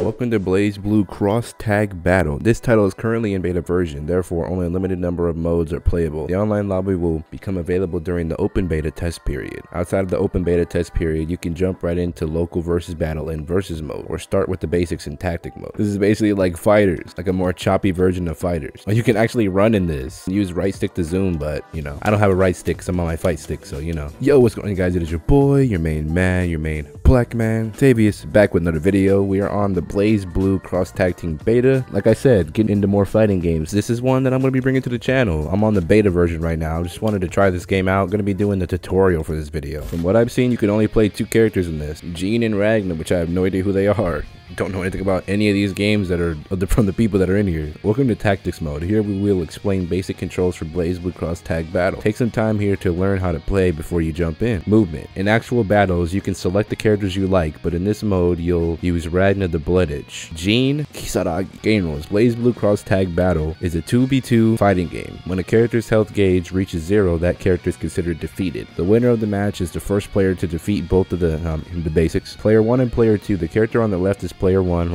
Welcome to BlazBlue Cross Tag Battle. This title is currently in beta version, therefore only a limited number of modes are playable. The online lobby will become available during the open beta test period. Outside of the open beta test period, you can jump right into local versus battle in versus mode, or start with the basics in tactic mode. This is basically like fighters, like a more choppy version of fighters. You can actually run in this, use right stick to zoom, but you know, I don't have a right stick, so I'm on my fight stick, so you know. Yo, what's going on guys? It is your boy, your main man, your main black man, Tavius, back with another video. We are on the BlazBlue Cross Tag Team Beta. Like I said, getting into more fighting games. This is one that I'm going to be bringing to the channel. I'm on the beta version right now. I just wanted to try this game out. Going to be doing the tutorial for this video. From what I've seen, you can only play two characters in this. Jean and Ragnar, which I have no idea who they are don't know anything about any of these games that are from the people that are in here. Welcome to Tactics Mode. Here we will explain basic controls for BlazBlue Cross Tag Battle. Take some time here to learn how to play before you jump in. Movement. In actual battles, you can select the characters you like, but in this mode, you'll use Ragna the Bloodedge. Jin Kisaragi. Rules. BlazBlue Cross Tag Battle is a 2v2 fighting game. When a character's health gauge reaches zero, that character is considered defeated. The winner of the match is the first player to defeat both of the, um, the basics. Player 1 and Player 2, the character on the left is player one.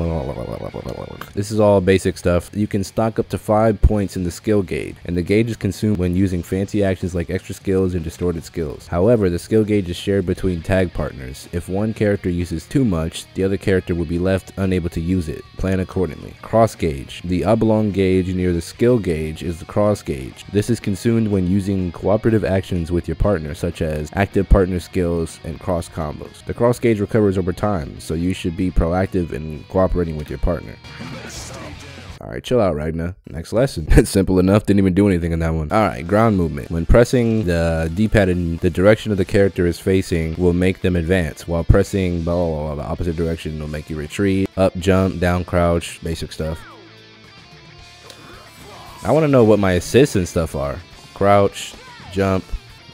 This is all basic stuff. You can stock up to five points in the skill gauge, and the gauge is consumed when using fancy actions like extra skills and distorted skills. However, the skill gauge is shared between tag partners. If one character uses too much, the other character will be left unable to use it. Plan accordingly. Cross gauge. The oblong gauge near the skill gauge is the cross gauge. This is consumed when using cooperative actions with your partner, such as active partner skills and cross combos. The cross gauge recovers over time, so you should be proactive in cooperating with your partner. Alright, chill out, Ragna. Next lesson. It's simple enough. Didn't even do anything in that one. Alright, ground movement. When pressing the D-pad in the direction of the character is facing will make them advance, while pressing blah, blah, blah, the opposite direction will make you retreat, up, jump, down, crouch, basic stuff. I want to know what my assists and stuff are. Crouch, jump,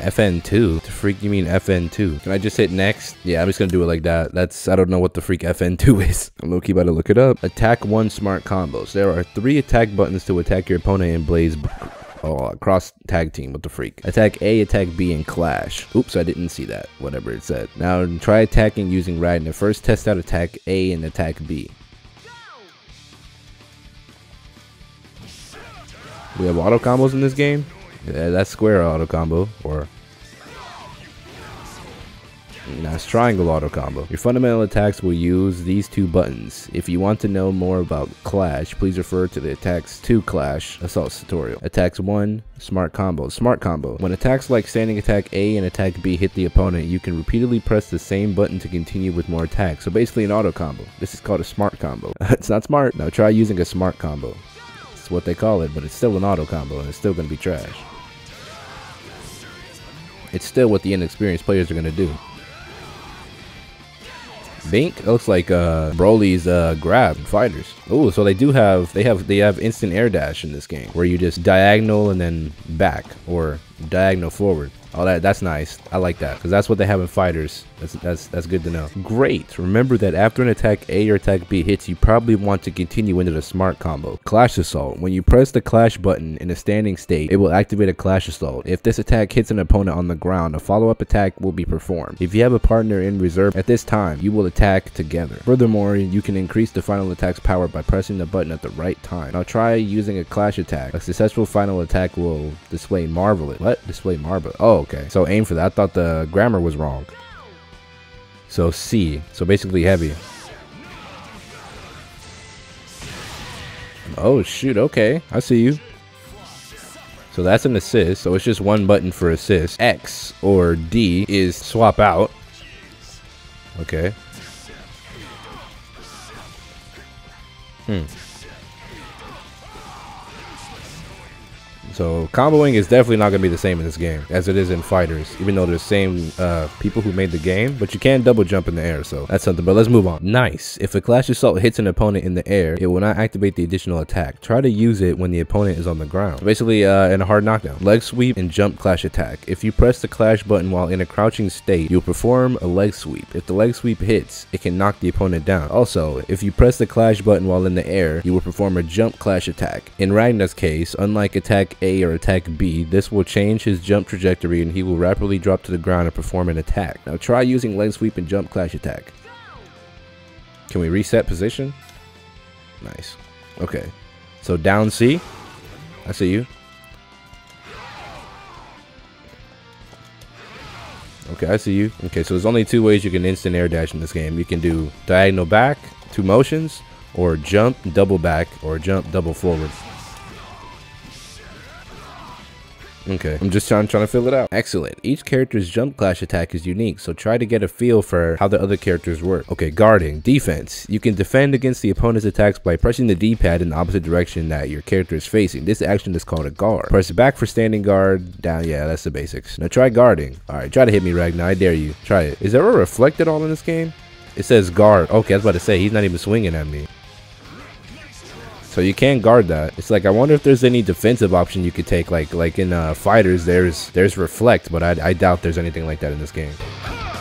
FN2? The freak you mean FN2? Can I just hit next? Yeah, I'm just gonna do it like that. That's, I don't know what the freak FN2 is. I'm low-key about to look it up. Attack 1 smart combos. There are three attack buttons to attack your opponent in Blaze Oh, uh, cross tag team with the freak. Attack A, attack B, and clash. Oops, I didn't see that. Whatever it said. Now try attacking using Ragna. First test out attack A and attack B. We have auto combos in this game? Yeah, that's square auto combo, or that's triangle auto combo. Your fundamental attacks will use these two buttons. If you want to know more about Clash, please refer to the Attacks 2 Clash Assault tutorial. Attacks 1, Smart Combo. Smart Combo. When attacks like Standing Attack A and Attack B hit the opponent, you can repeatedly press the same button to continue with more attacks. So basically an auto combo. This is called a Smart Combo. it's not smart. Now try using a Smart Combo. It's what they call it, but it's still an auto combo and it's still going to be trash it's still what the inexperienced players are going to do. Bink looks like uh, Broly's uh, grab fighters. Oh, so they do have they have they have instant air dash in this game where you just diagonal and then back or diagonal forward. Oh, that that's nice. I like that because that's what they have in fighters. That's that's that's good to know. Great. Remember that after an attack A or attack B hits, you probably want to continue into the smart combo. Clash Assault. When you press the clash button in a standing state, it will activate a clash assault. If this attack hits an opponent on the ground, a follow-up attack will be performed. If you have a partner in reserve at this time, you will attack together. Furthermore, you can increase the final attack's power by pressing the button at the right time. Now try using a clash attack. A successful final attack will display marvelous. What? Display marble. Oh, okay. So aim for that. I thought the grammar was wrong. So C. So basically heavy. Oh, shoot. Okay. I see you. So that's an assist. So it's just one button for assist. X or D is swap out. Okay. Hmm. So comboing is definitely not going to be the same in this game as it is in Fighters, even though they're the same uh, people who made the game, but you can double jump in the air, so that's something, but let's move on. Nice. If a Clash Assault hits an opponent in the air, it will not activate the additional attack. Try to use it when the opponent is on the ground. Basically, uh, in a hard knockdown. Leg sweep and jump Clash attack. If you press the Clash button while in a crouching state, you'll perform a leg sweep. If the leg sweep hits, it can knock the opponent down. Also, if you press the Clash button while in the air, you will perform a jump Clash attack. In Ragnar's case, unlike attack A or attack B, this will change his jump trajectory and he will rapidly drop to the ground and perform an attack. Now try using leg sweep and jump clash attack. Can we reset position? Nice. Okay. So down C. I see you. Okay, I see you. Okay, so there's only two ways you can instant air dash in this game. You can do diagonal back, two motions, or jump, double back, or jump, double forward. Okay, I'm just trying, trying to fill it out. Excellent. Each character's jump clash attack is unique, so try to get a feel for how the other characters work. Okay, guarding. Defense. You can defend against the opponent's attacks by pressing the D-pad in the opposite direction that your character is facing. This action is called a guard. Press back for standing guard. Down, yeah, that's the basics. Now try guarding. Alright, try to hit me, Ragnar. I dare you. Try it. Is there a reflect at all in this game? It says guard. Okay, I was about to say, he's not even swinging at me. So you can't guard that. It's like I wonder if there's any defensive option you could take. Like like in uh, fighters, there's there's reflect, but I, I doubt there's anything like that in this game.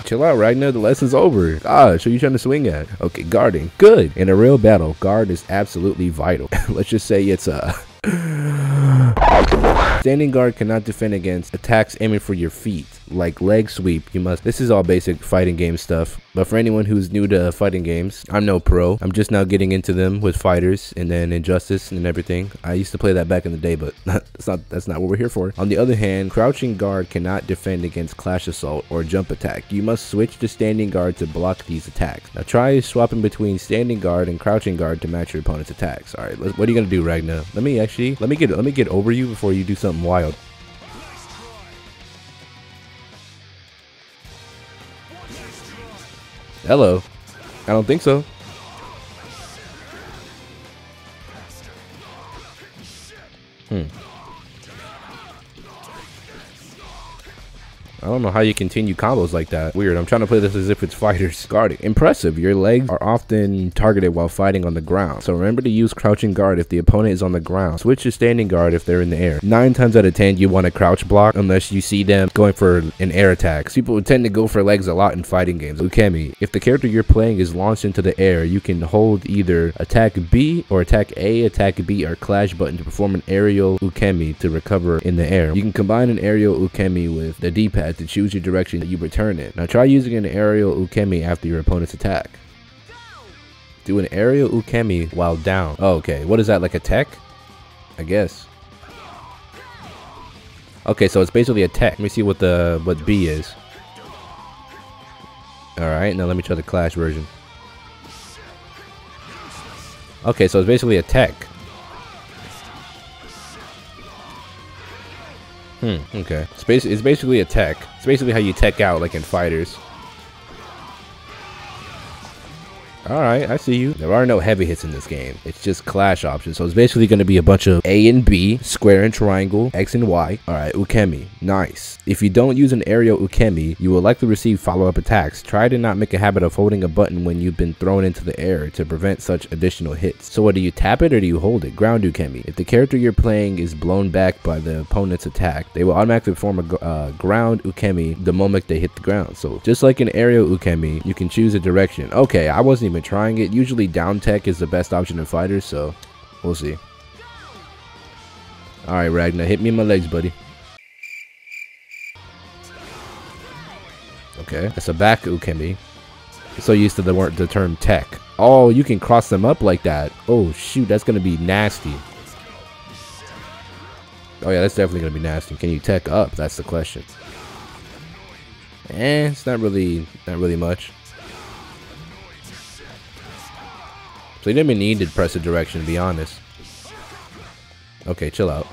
Chill out, Ragnar. The lesson's over. Gosh, who you trying to swing at? Okay, guarding. Good. In a real battle, guard is absolutely vital. Let's just say it's a. Standing guard cannot defend against attacks aiming for your feet, like leg sweep. You must. This is all basic fighting game stuff. But for anyone who's new to fighting games, I'm no pro. I'm just now getting into them with fighters and then injustice and everything. I used to play that back in the day, but that's not that's not what we're here for. On the other hand, crouching guard cannot defend against clash assault or jump attack. You must switch to standing guard to block these attacks. Now try swapping between standing guard and crouching guard to match your opponent's attacks. All right, what are you gonna do, Ragnar? Let me actually let me get let me get over you before you do something wild. Hello. I don't think so. Hmm. I don't know how you continue combos like that. Weird. I'm trying to play this as if it's fighters. Guarding. Impressive. Your legs are often targeted while fighting on the ground. So remember to use crouching guard if the opponent is on the ground. Switch to standing guard if they're in the air. Nine times out of ten, you want to crouch block unless you see them going for an air attack. People tend to go for legs a lot in fighting games. Ukemi. If the character you're playing is launched into the air, you can hold either attack B or attack A, attack B, or clash button to perform an aerial Ukemi to recover in the air. You can combine an aerial Ukemi with the D-pad to choose your direction that you return in. Now try using an aerial ukemi after your opponent's attack. Do an aerial ukemi while down. Oh, okay. What is that, like a tech? I guess. Okay, so it's basically a tech. Let me see what the what B is. Alright, now let me try the Clash version. Okay, so it's basically a tech. Hmm, okay. It's, bas it's basically a tech. It's basically how you tech out, like in fighters. Alright, I see you. There are no heavy hits in this game. It's just clash options. So it's basically going to be a bunch of A and B, square and triangle, X and Y. Alright, Ukemi. Nice. If you don't use an aerial Ukemi, you will likely receive follow-up attacks. Try to not make a habit of holding a button when you've been thrown into the air to prevent such additional hits. So what do you tap it or do you hold it? Ground Ukemi. If the character you're playing is blown back by the opponent's attack, they will automatically perform a uh, ground Ukemi the moment they hit the ground. So just like an aerial Ukemi, you can choose a direction. Okay, I wasn't even trying it. Usually down tech is the best option in fighters, so we'll see. Alright, Ragnar, hit me in my legs, buddy. Okay, that's a back Ukemi. So used to the word the term tech. Oh, you can cross them up like that. Oh shoot, that's gonna be nasty. Oh yeah, that's definitely gonna be nasty. Can you tech up? That's the question. Eh, it's not really not really much. So you didn't even need to press a direction, to be honest. Okay, chill out.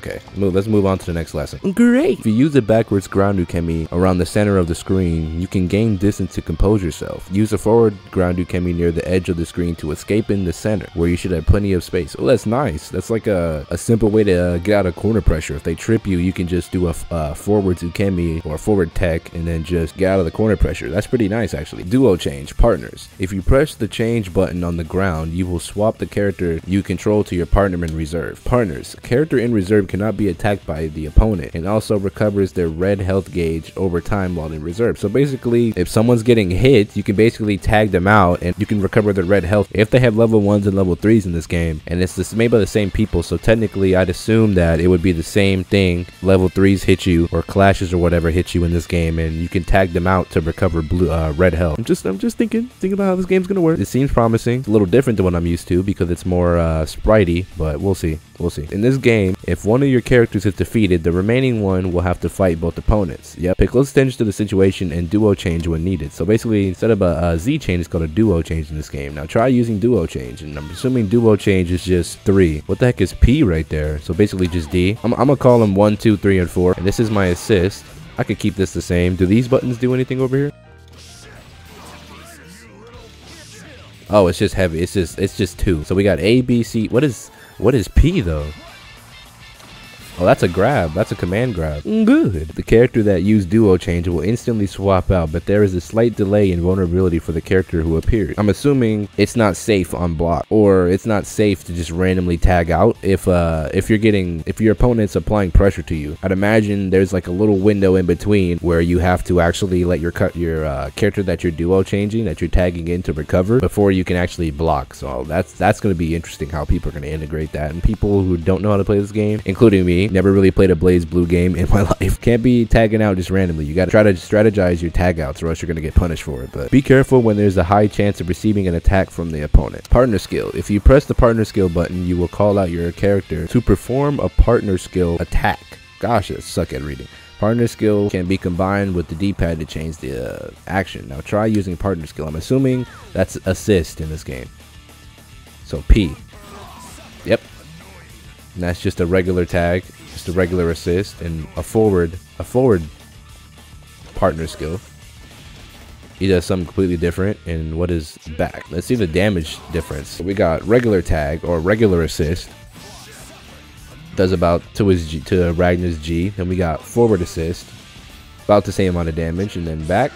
Okay, move. Let's move on to the next lesson. Great! If you use the backwards ground ukemi around the center of the screen, you can gain distance to compose yourself. Use the forward ground ukemi near the edge of the screen to escape in the center, where you should have plenty of space. Oh, that's nice. That's like a, a simple way to uh, get out of corner pressure. If they trip you, you can just do a uh, forward ukemi or forward tech and then just get out of the corner pressure. That's pretty nice, actually. Duo change, partners. If you press the change button on the ground, you will swap the character you control to your partner in reserve. Partners. Character in reserve cannot be attacked by the opponent and also recovers their red health gauge over time while in reserve. So basically, if someone's getting hit, you can basically tag them out and you can recover their red health if they have level 1s and level 3s in this game. And it's this made by the same people, so technically I'd assume that it would be the same thing. Level 3s hit you or clashes or whatever hit you in this game and you can tag them out to recover blue uh, red health. I'm just I'm just thinking thinking about how this game's gonna work. It seems promising. It's a little different than what I'm used to because it's more uh, spritey, but we'll see. We'll see. In this game, if one of your characters is defeated, the remaining one will have to fight both opponents. Yep. Pay close attention to the situation and duo change when needed. So basically, instead of a, a Z change, it's called a duo change in this game. Now try using duo change, and I'm assuming duo change is just three. What the heck is P right there? So basically just D. I'm, I'm gonna call them one, two, three, and four. And this is my assist. I could keep this the same. Do these buttons do anything over here? Oh, it's just heavy. It's just it's just two. So we got A, B, C. What is what is P though? Oh, that's a grab. That's a command grab. Good. The character that used duo change will instantly swap out, but there is a slight delay in vulnerability for the character who appears. I'm assuming it's not safe on block, or it's not safe to just randomly tag out if uh if you're getting if your opponent's applying pressure to you. I'd imagine there's like a little window in between where you have to actually let your cut your uh, character that you're duo changing that you're tagging in to recover before you can actually block. So that's that's going to be interesting how people are going to integrate that, and people who don't know how to play this game, including me, Never really played a BlazBlue game in my life. Can't be tagging out just randomly. You got to try to strategize your tag outs or else you're to get punished for it. But be careful when there's a high chance of receiving an attack from the opponent. Partner skill. If you press the partner skill button, you will call out your character to perform a partner skill attack. Gosh, I suck at reading. Partner skill can be combined with the D-pad to change the uh, action. Now try using partner skill. I'm assuming that's assist in this game. So P. Yep. And that's just a regular tag just a regular assist and a forward a forward partner skill. He does something completely different. And what is back? Let's see the damage difference. We got regular tag or regular assist. Does about to his G, to Ragnar's G. Then we got forward assist. About the same amount of damage. And then back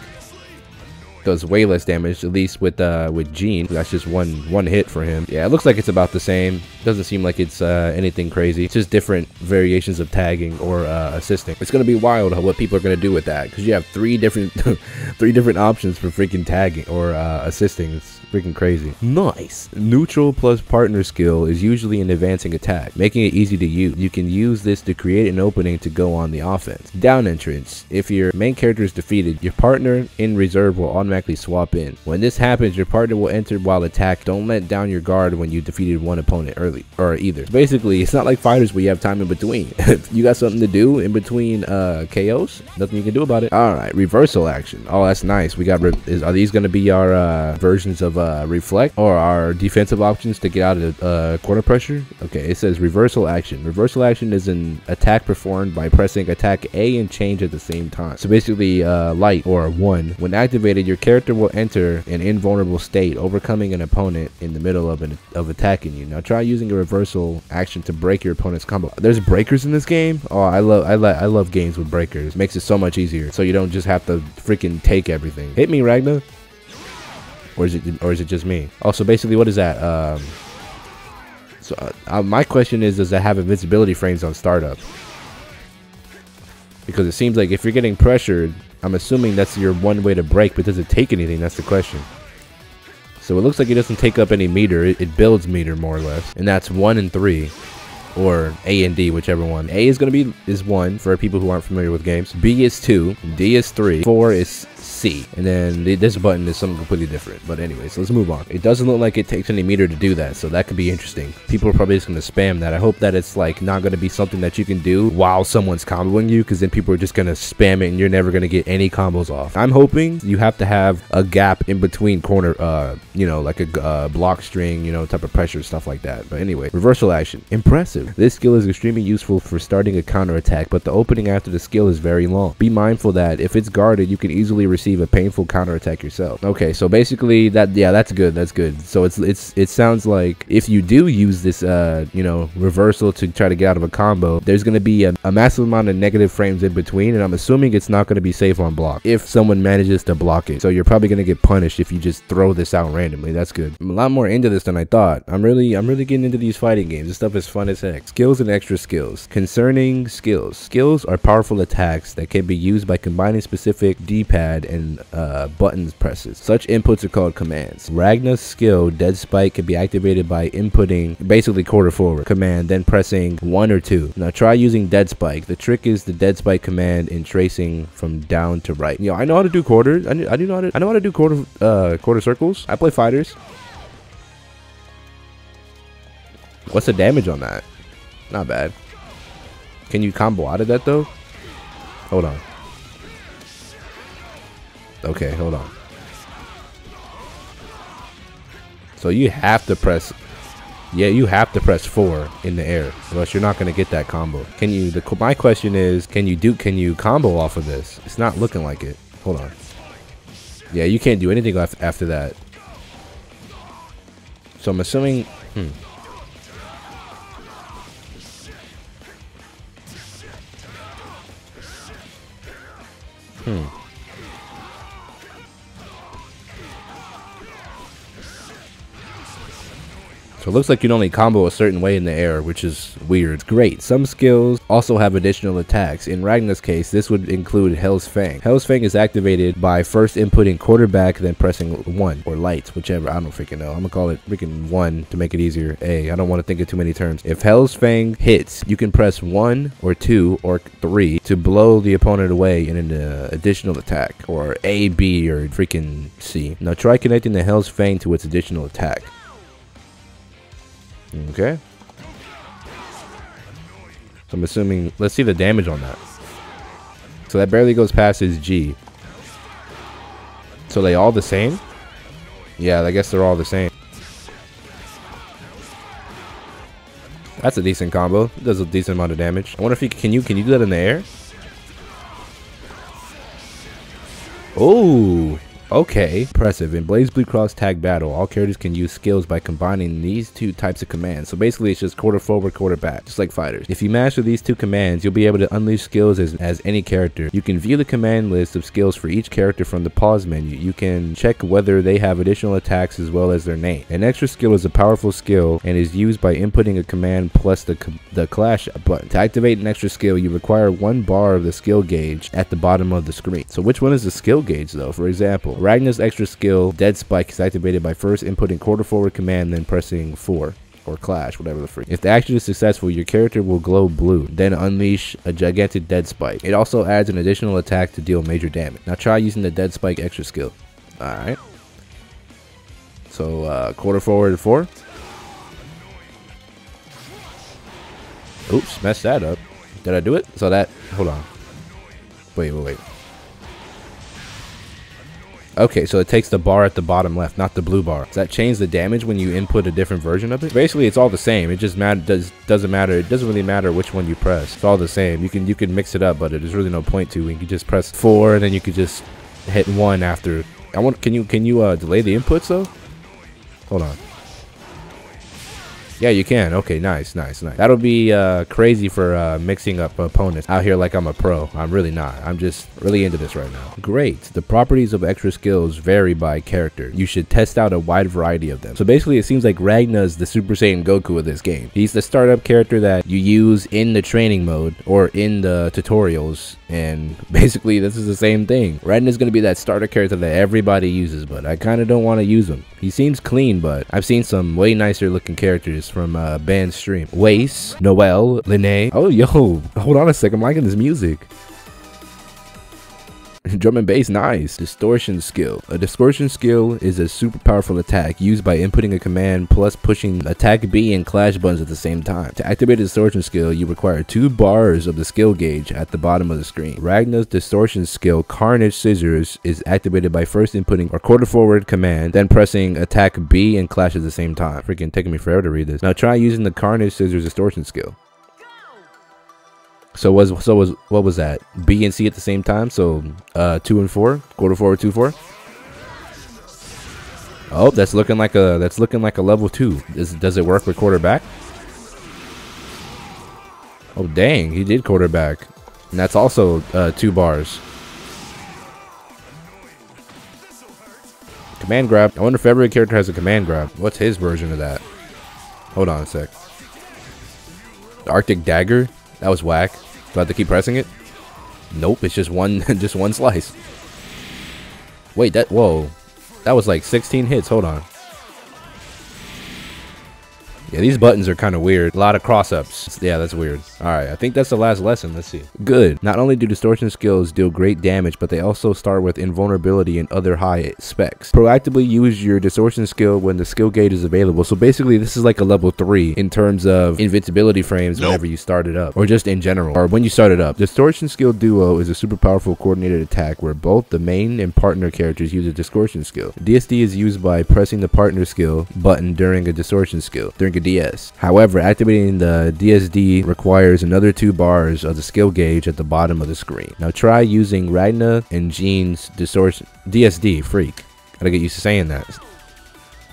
does way less damage, at least with uh, with Gene. That's just one one hit for him. Yeah, it looks like it's about the same. Doesn't seem like it's uh, anything crazy. It's just different variations of tagging or uh, assisting. It's gonna be wild what people are gonna do with that because you have three different three different options for freaking tagging or uh, assisting. It's freaking crazy. Nice. Neutral plus partner skill is usually an advancing attack, making it easy to use. You can use this to create an opening to go on the offense. Down entrance. If your main character is defeated, your partner in reserve will automatically swap in. When this happens, your partner will enter while attacked. Don't let down your guard when you defeated one opponent early or either. Basically, it's not like fighters where you have time in between. you got something to do in between uh, KOs, nothing you can do about it. All right, reversal action. Oh, that's nice. We got. Is, are these going to be our uh, versions of uh, uh, reflect or our defensive options to get out of uh, corner pressure. Okay, it says reversal action. Reversal action is an attack performed by pressing attack A and change at the same time. So basically, uh, light or one. When activated, your character will enter an invulnerable state, overcoming an opponent in the middle of an of attacking you. Now try using a reversal action to break your opponent's combo. There's breakers in this game. Oh, I love I, I love games with breakers. Makes it so much easier. So you don't just have to freaking take everything. Hit me, Ragnar or is it or is it just me? Also, basically, what is that? Um, so uh, uh, my question is, does it have invincibility frames on startup? Because it seems like if you're getting pressured, I'm assuming that's your one way to break, but does it take anything? That's the question. So it looks like it doesn't take up any meter. It, it builds meter more or less, and that's one and three or A and D, whichever one. A is going to be is one for people who aren't familiar with games. B is two. D is three. Four is C. And then the, this button is something completely different. But anyways, let's move on. It doesn't look like it takes any meter to do that, so that could be interesting. People are probably just going to spam that. I hope that it's like not going to be something that you can do while someone's comboing you, because then people are just going to spam it and you're never going to get any combos off. I'm hoping you have to have a gap in between corner, uh, you know, like a uh, block string, you know, type of pressure, stuff like that. But anyway, reversal action. Impressive. This skill is extremely useful for starting a counter attack, but the opening after the skill is very long. Be mindful that if it's guarded, you can easily receive a painful counterattack yourself. Okay, so basically that yeah, that's good. That's good. So it's it's it sounds like if you do use this uh, you know, reversal to try to get out of a combo, there's going to be a, a massive amount of negative frames in between and I'm assuming it's not going to be safe on block if someone manages to block it. So you're probably going to get punished if you just throw this out randomly. That's good. I'm a lot more into this than I thought. I'm really I'm really getting into these fighting games. This stuff is fun as heck. Skills and extra skills. Concerning skills. Skills are powerful attacks that can be used by combining specific D-pad and uh, buttons presses. Such inputs are called commands. Ragna's skill, Dead Spike, can be activated by inputting basically quarter forward command, then pressing 1 or 2. Now try using Dead Spike. The trick is the Dead Spike command in tracing from down to right. Know, I know how to do quarters. I, I do know how to, I know how to do quarter, uh, quarter circles. I play fighters. What's the damage on that? Not bad. Can you combo out of that though? Hold on. Okay, hold on. So you have to press yeah, you have to press four in the air, else you're not gonna get that combo. Can you? The my question is, can you do? Can you combo off of this? It's not looking like it. Hold on. Yeah, you can't do anything after that. So I'm assuming. Hmm. Hmm. Looks like you can only combo a certain way in the air, which is weird. Great. Some skills also have additional attacks. In Ragnar's case, this would include Hell's Fang. Hell's Fang is activated by first inputting quarterback, then pressing 1 or light, whichever. I don't freaking know. I'm gonna call it freaking 1 to make it easier. A. I don't want to think of too many terms. If Hell's Fang hits, you can press 1 or 2 or 3 to blow the opponent away in an uh, additional attack, or A, B, or freaking C. Now try connecting the Hell's Fang to its additional attack. Okay. So I'm assuming, let's see the damage on that. So that barely goes past his G. So they all the same? Yeah, I guess they're all the same. That's a decent combo. It does a decent amount of damage. I wonder if you can you can you do that in the air? Oh, Okay, impressive. In BlazBlue Cross Tag Battle, all characters can use skills by combining these two types of commands. So basically it's just quarter forward, quarter back, just like fighters. If you master these two commands, you'll be able to unleash skills as, as any character. You can view the command list of skills for each character from the pause menu. You can check whether they have additional attacks as well as their name. An extra skill is a powerful skill and is used by inputting a command plus the, the clash button. To activate an extra skill, you require one bar of the skill gauge at the bottom of the screen. So which one is the skill gauge though? For example, Ragna's extra skill, Dead Spike, is activated by first inputting quarter forward command, then pressing 4 or clash, whatever the freak. If the action is successful, your character will glow blue, then unleash a gigantic dead spike. It also adds an additional attack to deal major damage. Now try using the dead spike extra skill. Alright. So uh, quarter forward four. Oops, messed that up. Did I do it? So that, hold on. Wait, wait, wait. Okay, so it takes the bar at the bottom left, not the blue bar. Does that change the damage when you input a different version of it? Basically, it's all the same. It just matter does doesn't matter. It doesn't really matter which one you press. It's all the same. You can you can mix it up, but there's really no point to. You can just press four, and then you could just hit one after. I want. Can you can you uh, delay the inputs though? Hold on. Yeah, you can. Okay, nice, nice, nice. That'll be uh, crazy for uh, mixing up opponents out here like I'm a pro. I'm really not. I'm just really into this right now. Great. The properties of extra skills vary by character. You should test out a wide variety of them. So basically, it seems like Ragna's the Super Saiyan Goku of this game. He's the startup character that you use in the training mode or in the tutorials and basically this is the same thing. Ragna's gonna be that starter character that everybody uses, but I kinda don't wanna use him. He seems clean, but I've seen some way nicer looking characters from uh, band stream. Weiss, Noel, Linne. Oh yo, hold on a sec, I'm liking this music. Drum and bass, nice. Distortion skill. A distortion skill is a super powerful attack used by inputting a command plus pushing attack B and clash buttons at the same time. To activate a distortion skill, you require two bars of the skill gauge at the bottom of the screen. Ragna's distortion skill, Carnage Scissors, is activated by first inputting a quarter forward command, then pressing attack B and clash at the same time. Freaking taking me forever to read this. Now try using the Carnage Scissors distortion skill. So was so was what was that? B and C at the same time. So uh, two and four, quarter forward, two four. Oh, that's looking like a that's looking like a level two. Is, does it work with quarterback? Oh dang, he did quarterback, and that's also uh, two bars. Command grab. I wonder if every character has a command grab. What's his version of that? Hold on a sec. Arctic dagger. That was whack. Do I have to keep pressing it? Nope, it's just one just one slice. Wait, that whoa. That was like 16 hits. Hold on. Yeah, these buttons are kind of weird. A lot of cross-ups. Yeah, that's weird. All right, I think that's the last lesson. Let's see. Good. Not only do distortion skills deal great damage, but they also start with invulnerability and other high specs. Proactively use your distortion skill when the skill gauge is available. So basically, this is like a level 3 in terms of invincibility frames nope. whenever you start it up, or just in general, or when you start it up. Distortion skill duo is a super powerful coordinated attack where both the main and partner characters use a distortion skill. DSD is used by pressing the partner skill button during a distortion skill. During a DS. However, activating the DSD requires another two bars of the skill gauge at the bottom of the screen. Now try using Ragna and Jin's distortion DSD freak. Gotta get used to saying that.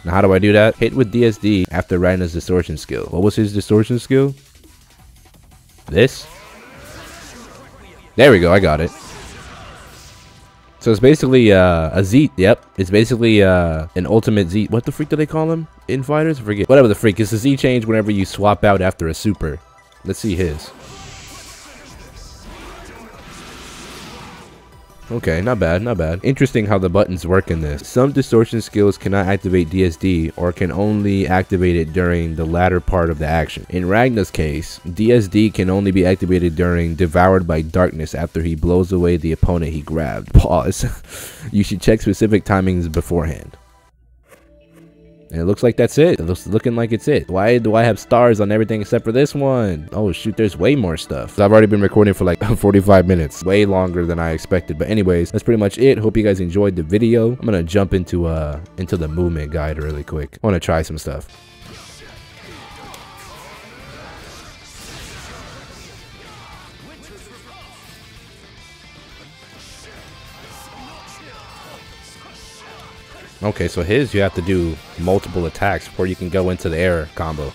Now how do I do that? Hit with DSD after Ragna's distortion skill. What was his distortion skill? This? There we go, I got it. So it's basically uh, a Z. Yep, it's basically uh, an ultimate Z. What the freak do they call him in fighters? I forget. Whatever the freak. It's a Z change whenever you swap out after a super. Let's see his. Okay, not bad, not bad. Interesting how the buttons work in this. Some distortion skills cannot activate DSD or can only activate it during the latter part of the action. In Ragna's case, DSD can only be activated during Devoured by Darkness after he blows away the opponent he grabbed. Pause. you should check specific timings beforehand. And it looks like that's it. It looks looking like it's it. Why do I have stars on everything except for this one? Oh shoot, there's way more stuff. I've already been recording for like 45 minutes. Way longer than I expected. But anyways, that's pretty much it. Hope you guys enjoyed the video. I'm gonna jump into uh into the movement guide really quick. I wanna try some stuff. Okay, so his you have to do multiple attacks before you can go into the air combo.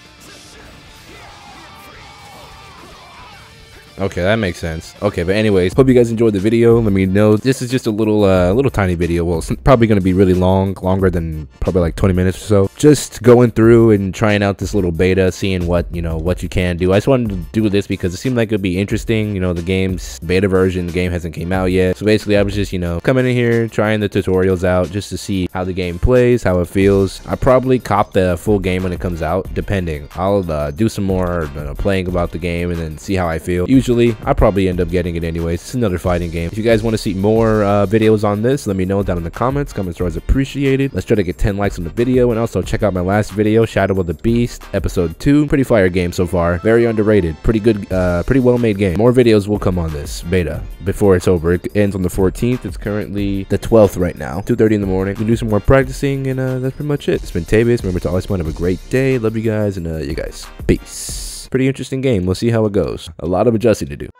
Okay, that makes sense. Okay, but anyways, hope you guys enjoyed the video. Let me know. This is just a little, uh, little tiny video. Well, it's probably going to be really long, longer than probably like 20 minutes or so. Just going through and trying out this little beta, seeing what, you know, what you can do. I just wanted to do this because it seemed like it'd be interesting. You know, the game's beta version, the game hasn't came out yet. So basically, I was just, you know, coming in here, trying the tutorials out just to see how the game plays, how it feels. I probably cop the full game when it comes out, depending. I'll uh, do some more playing about the game and then see how I feel. Usually usually. I probably end up getting it anyways. It's another fighting game. If you guys want to see more uh, videos on this, let me know down in the comments. Comments are always appreciated. Let's try to get 10 likes on the video. And also check out my last video, Shadow of the Beast, episode 2. Pretty fire game so far. Very underrated. Pretty good, uh, pretty well made game. More videos will come on this beta before it's over. It ends on the 14th. It's currently the 12th right now. 2.30 in the morning. We can do some more practicing and uh, that's pretty much it. It's been Tavius. Remember to always have a great day. Love you guys and uh, you guys. Peace pretty interesting game. We'll see how it goes. A lot of adjusting to do.